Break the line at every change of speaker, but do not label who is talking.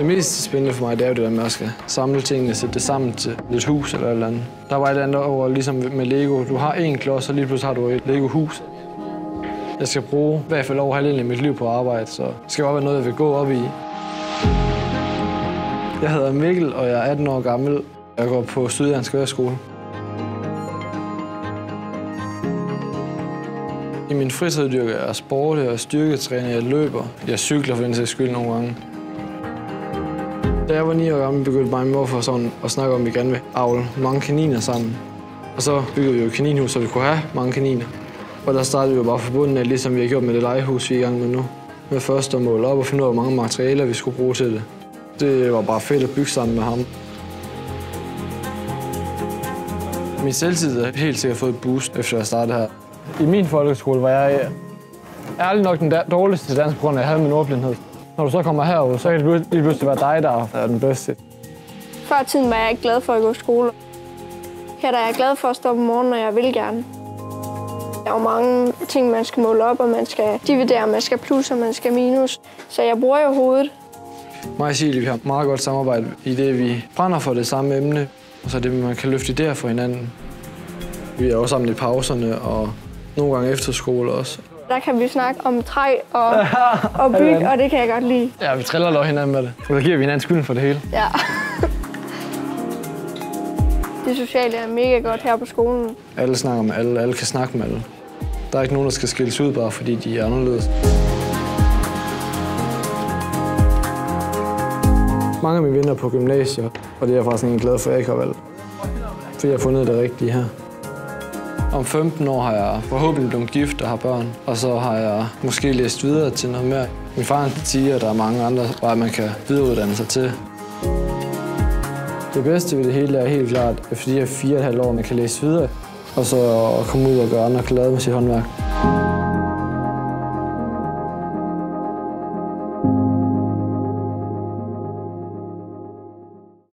Det mest spændende for mig, det er jo det der med at skal samle tingene, sætte det sammen til et hus eller et eller andet. Der var et eller andet over, ligesom med Lego. Du har én klods, og lige pludselig har du et Lego-hus. Jeg skal bruge i hvert fald over halvdelen af mit liv på arbejde, så det skal bare være noget, jeg vil gå op i. Jeg hedder Mikkel, og jeg er 18 år gammel. Jeg går på Sydjyllands Skole. I min fritid dyrker jeg sport, jeg styrketræner, jeg løber. Jeg cykler for den sags skyld nogle gange. Da jeg var 9 år gammel, begyndte mig og for morfar sådan at snakke om, at vi gerne vil avle mange kaniner sammen. Og så byggede vi jo et kaninhus, så vi kunne have mange kaniner. Og der startede vi jo bare forbundet af, ligesom vi har gjort med det legehus, vi er i gang med nu. Med først at måle op og finde ud af, hvor mange materialer vi skulle bruge til det. Det var bare fedt at bygge sammen med ham. Min selvtid har helt sikkert fået et boost, efter jeg startede her. I min folkeskole var jeg ærligt nok den dårligste dansk, på grund af, at jeg havde min ordblindhed. Når du så kommer herud, så kan det lige pludselig være dig, der er den bedste.
Før tiden var jeg ikke glad for at gå i skole. Her der er jeg glad for at stå op om morgenen, og jeg vil gerne. Der er jo mange ting, man skal måle op, og man skal dividere, man skal plus, og man skal minus. Så jeg bruger jo hovedet.
Mig og Silje, vi har meget godt samarbejde i det, vi brænder for det samme emne, og så det, man kan løfte idéer for hinanden. Vi er også sammen i pauserne, og nogle gange efter skole også.
Der kan vi snakke om træ og, og byg, og det kan jeg godt lide.
Ja, vi triller lov hinanden med det. Så giver vi hinanden skylden for det hele.
Ja. Det sociale er mega godt her på skolen.
Alle snakker med alle, alle kan snakke med alle. Der er ikke nogen, der skal skilles ud, bare fordi de er anderledes. Mange af mine venner på gymnasiet, og det er jeg faktisk egentlig glad for, at jeg ikke har valgt. For jeg har fundet det rigtige her. Om 15 år har jeg forhåbentlig blevet gift og har børn, og så har jeg måske læst videre til noget mere. Min far siger, at der er mange andre veje, man kan videreuddanne sig til. Det bedste ved det hele er helt klart, at fordi jeg er fire og et halvt år, man kan læse videre, og så komme ud og gøre andre glade med sit håndværk.